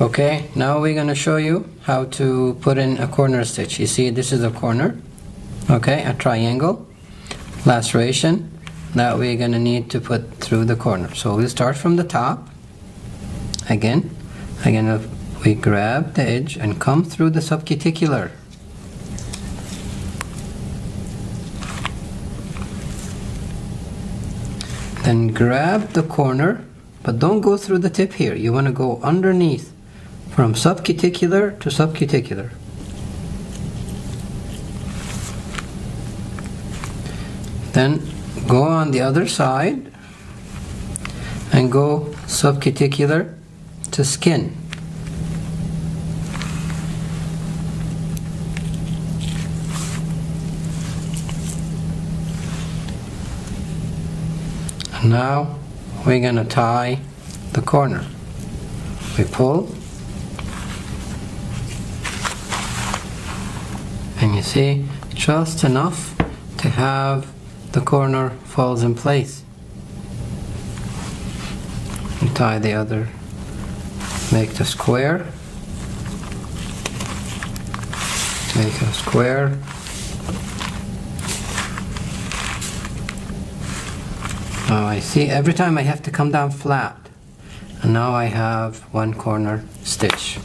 Okay, now we're going to show you how to put in a corner stitch. You see this is a corner, okay, a triangle, laceration that we're going to need to put through the corner. So we'll start from the top, again, again uh, we grab the edge and come through the subcuticular. Then grab the corner, but don't go through the tip here. You want to go underneath from subcuticular to subcuticular. Then go on the other side and go subcuticular to skin. Now we're going to tie the corner. We pull you see just enough to have the corner falls in place. And tie the other make the square. Make a square. Oh, I see every time I have to come down flat and now I have one corner stitch